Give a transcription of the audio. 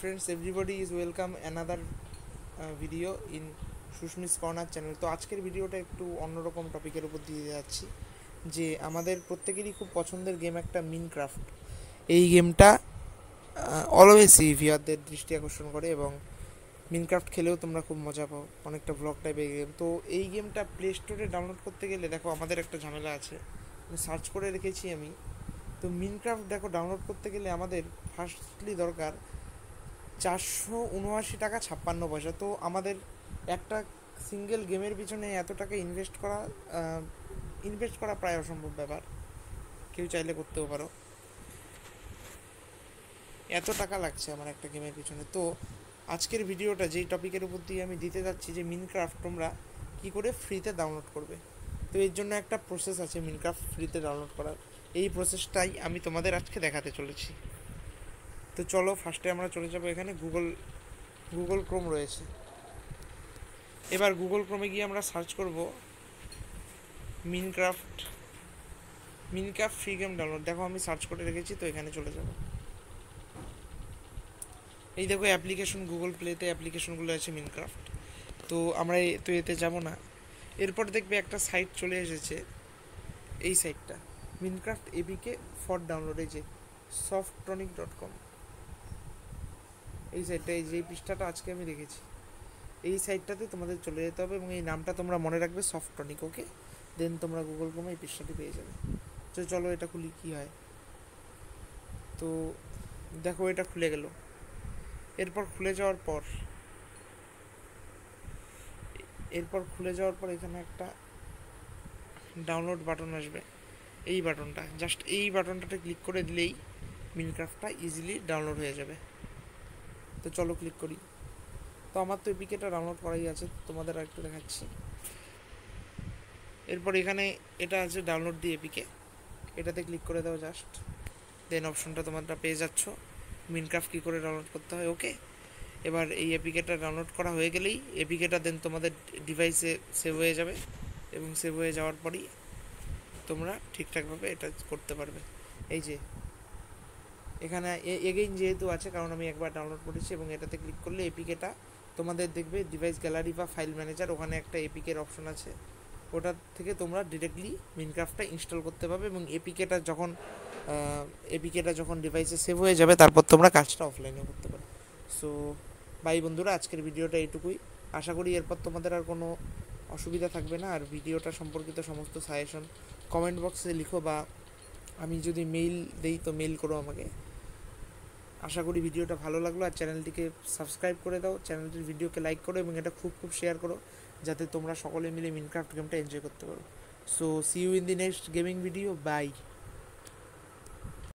everybody is welcome another uh, video in সুস্মিস corner channel তো আজকের ভিডিওটা একটু অন্যরকম টপিকের উপর দিয়ে যাচ্ছি যে আমাদের প্রত্যেকেরই খুব পছন্দের গেম একটা মিনক্রাফট এই গেমটা অলওয়েজই ভিউয়ারদের দৃষ্টি আকর্ষণ করে এবং মিনক্রাফট খেলেও তোমরা খুব মজা পাও অনেকটা ব্লগ টাইপের গেম তো এই গেমটা প্লে স্টোরে ডাউনলোড করতে গেলে দেখো আমাদের একটা ঝামেলা আছে সার্চ করে রেখেছি আমি। তো মিনক্রাফট দেখো ডাউনলোড করতে গেলে আমাদের ফার্স্টলি দরকার চারশো উনআশি টাকা, ছাপ্পান্ন পয়সা। তো আমাদের একটা সিঙ্গেল গেমের পিছনে এত টাকা ইনভেস্ট করা ইনভেস্ট করা প্রায় অসম্ভব ব্যাপার। কেউ চাইলে করতেও পারো। এত টাকা লাগছে আমার একটা গেমের পিছনে। তো আজকের ভিডিওটা যেই টপিকের উপর দিয়ে আমি দিতে যাচ্ছি যে মিনক্রাফট তোমরা কী করে ফ্রিতে ডাউনলোড করবে। তো এর জন্য একটা প্রসেস আছে মিনক্রাফট ফ্রিতে ডাউনলোড করার। এই প্রসেসটাই আমি তোমাদের আজকে দেখাতে চলেছি। তো চলো ফার্স্টে আমরা চলে যাব এখানে। গুগল গুগল ক্রোম রয়েছে। এবার গুগল ক্রোমে গিয়ে আমরা সার্চ করব Minecraft Minecraft free game download দেখো, আমি সার্চ করে রেখেছি, তো এখানে চলে যাব। এই দেখো অ্যাপ্লিকেশন গুগল প্লেতে অ্যাপ্লিকেশনগুলো আছে মিনক্রাফট তো আমরা তো এতে যাব না। এরপর দেখবে একটা সাইট চলে এসেছে, এই সাইটটা মিনক্রাফট এবিকে ফর ডাউনলোড এই যে সফটটনিক ডট কম এই সাইটটা এই যে পৃষ্ঠাটা আজকে আমি রেখেছি এই সাইডটাতে তোমাদের চলে যেতে হবে এবং এই নামটা তোমরা মনে রাখবে সফটটনিক ওকে দেন তোমরা গুগল ক্রোমে এই পৃষ্ঠাটি পেয়ে যাবে। তো চলো এটা খুলি, কী হয়? তো দেখো, এটা খুলে গেল। এরপর খুলে যাওয়ার পর, এরপর খুলে যাওয়ার পর এখানে একটা ডাউনলোড বাটন আসবে। এই বাটনটা জাস্ট এই বাটনটাতে ক্লিক করে দিলেই মিনক্রাফটটা ইজিলি ডাউনলোড হয়ে যাবে। তো চলো ক্লিক করি। তো আমার তো এপিকেটা ডাউনলোড করাই আছে, তোমাদের আর একটু দেখাচ্ছি। এরপর এখানে এটা আছে ডাউনলোড দি এপিকে। এটাতে ক্লিক করে দাও জাস্ট দেন অপশনটা তোমরা পেয়ে যাচ্ছ। মিনক্রাফট কী করে ডাউনলোড করতে হয় ওকে এবার এই এপিকেটা ডাউনলোড করা হয়ে গেলেই এপিকেটা দেন তোমাদের ডিভাইসে সেভ হয়ে যাবে এবং সেভ হয়ে যাওয়ার পরই তোমরা ঠিকঠাকভাবে এটা করতে পারবে। এই যে এখানে এগেইন যেহেতু আছে, কারণ আমি একবার ডাউনলোড করেছি এবং এটাতে ক্লিক করলে এপিকেটা তোমাদের দেখবে ডিভাইস গ্যালারি বা ফাইল ম্যানেজার ওখানে একটা এপিকের অপশন আছে। ওটা থেকে তোমরা ডিরেক্টলি মিনক্রাফটটা ইনস্টল করতে পারবে এবং এপিকেটা যখন এপিকেটা যখন ডিভাইসে সেভ হয়ে যাবে, তারপর তোমরা কাজটা অফলাইনে করতে পারো। সো বাই বন্ধুরা, আজকের ভিডিওটা এইটুকুই। আশা করি এরপর তোমাদের আর কোনো অসুবিধা থাকবে না। আর ভিডিওটা সম্পর্কিত সমস্ত সাজেশন কমেন্ট বক্সে লিখো বা আমি যদি মেইল দেই তো মেইল করো আমাকে। আশা করি ভিডিওটা ভালো লাগল আর চ্যানেলটিকে সাবস্ক্রাইব করে দাও, চ্যানেলটির ভিডিওকে লাইক করো এবং এটা খুব খুব শেয়ার করো, যাতে তোমরা সকলে মিলে মিনক্রাফট গেমটা এনজয় করতে পারো। So see you in the next gaming video bye